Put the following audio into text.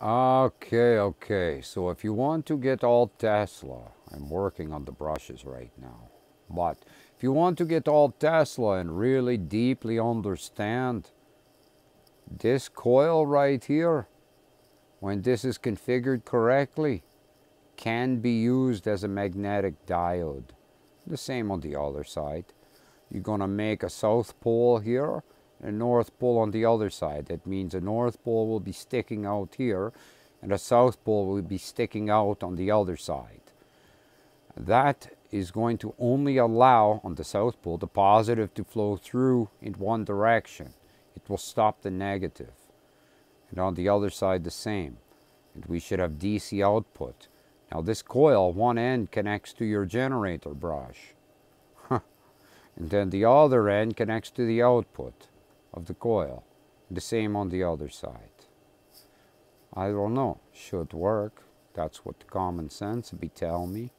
Okay, okay. So if you want to get all Tesla, I'm working on the brushes right now. But if you want to get all Tesla and really deeply understand this coil right here, when this is configured correctly, can be used as a magnetic diode. The same on the other side. You're going to make a south pole here a north pole on the other side. That means a north pole will be sticking out here and a south pole will be sticking out on the other side. That is going to only allow on the south pole the positive to flow through in one direction. It will stop the negative. And on the other side the same. And we should have DC output. Now this coil, one end connects to your generator brush. and then the other end connects to the output of the coil. The same on the other side. I don't know. Should work. That's what common sense be tell me.